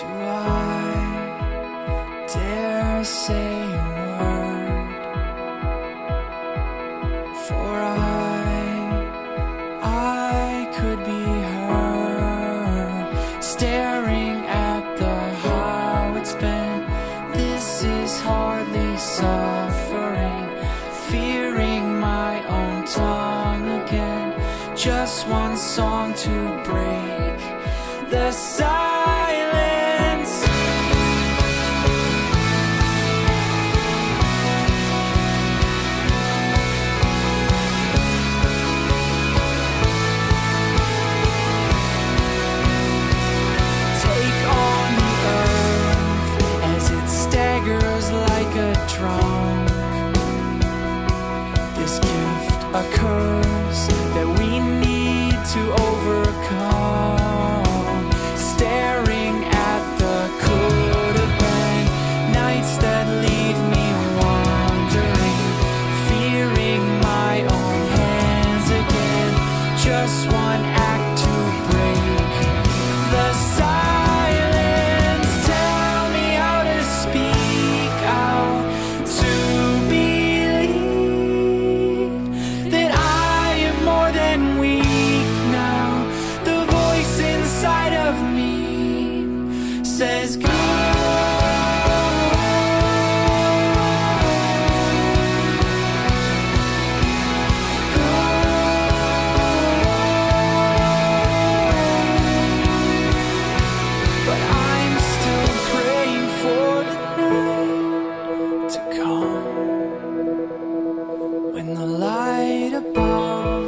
Do I dare say a word? For I, I could be heard staring at the how it's been. This is hardly suffering, fearing my own tongue again. Just one song to break the silence. Gift, a to come. When the light above